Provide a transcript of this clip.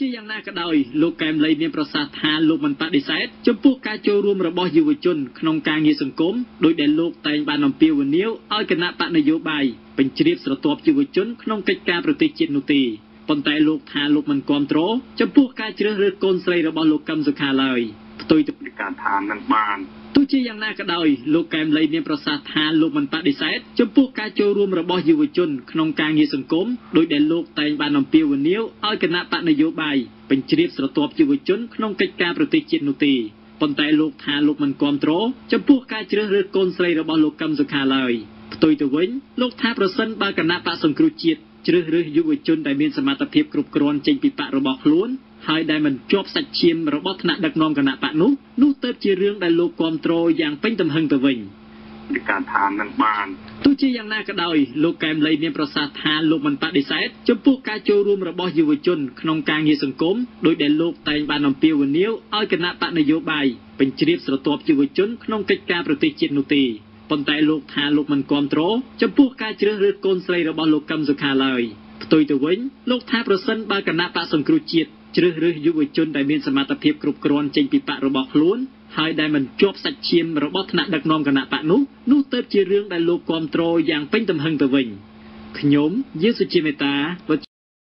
ជាយ៉ាងណាក៏ដោយលោកកែមលីមានប្រសាសន៍ថាលោកមិនបដិសេធចំពោះការចូលរួមរបស់យុវជនក្នុងការងារសង្គមដោយដែលលោកតែងបានអំពាវនាវឲ្យគណៈបកនយោបាយបញ្ជ្រាបស្រទាប់យុវជនក្នុងកិច្ចការប្រទេសជាតិនោះទេប៉ុន្តែលោកថាលោកមិនគ្រប់គ្រងចំពោះការជ្រើសរើសកូនស្រីរបស់លោកកឹមសុខាឡើយ ផ្ទុយទៅពីការឋាននឹងបានទោះជាយ៉ាងណាក៏ដោយលោកកែមលីមានប្រសាសន៍ថាលោកមិនបដិសេធចំពោះការចូលរួមរបស់យុវជនក្នុងការងារសង្គមដោយដែលលោកតែងបានអំពាវនាវឲ្យគណៈបកនយោបាយបញ្ជ្រាបស្រទាប់យុវជនក្នុងកិច្ចការប្រទេសជាតិនោះទេប៉ុន្តែលោកថាលោកមិនគ្រប់គ្រងចំពោះការជ្រើសរើសកូនស្រីរបស់លោកកឹមសុខាឡើយផ្ទុយទៅវិញលោកថាប្រសិនបើគណៈបកសង្គ្រោះជាតិជ្រើសរើសយុវជនដែលមានសមត្ថភាពគ្រប់គ្រាន់ចេញពីបករបស់ខ្លួន ហើយដែលមិនជាប់សាច់ឈាមរបស់ថ្នាក់ដឹកនាំគណៈបកនោះនោះទៅជារឿងដែលលោកគ្រប់គ្រងយ៉ាងពេញទំហឹងទៅវិញពីការឋាននឹងបានទោះជាយ៉ាងណាក៏ដោយលោកកែមលីមានប្រសាសន៍ថាលោកមិនបដិសេធចំពោះការចូលរួមរបស់យុវជនក្នុងការងារសង្គមដោយដែលលោកតែងបានអំពាវនាវឲ្យគណៈបកនយោបាយបញ្ជ្រាបស្រទាប់យុវជនក្នុងកិច្ចការប្រទេសជាតិនោះទេប៉ុន្តែលោកថាលោកមិនគ្រប់គ្រងចំពោះការជ្រើសរើសកូនស្រីរបស់លោកកឹមសុខាឡើយ ផ្ទុយទៅវិញលោកថាប្រសិនបើគណៈបកសង្គ្រោះជាតិជ្រើសរើសយុវជនដែលមានសមត្ថភាពគ្រប់គ្រាន់ចេញពីបករបស់ខ្លួនហើយដែលមិនជាប់សាច់ឈាមរបស់ថ្នាក់ដឹកនាំគណៈបកនោះនោះទៅជារឿងដែលលោកគ្រប់គ្រងយ៉ាងពេញទំហឹងទៅវិញខ្ញុំយេសុជាមេតា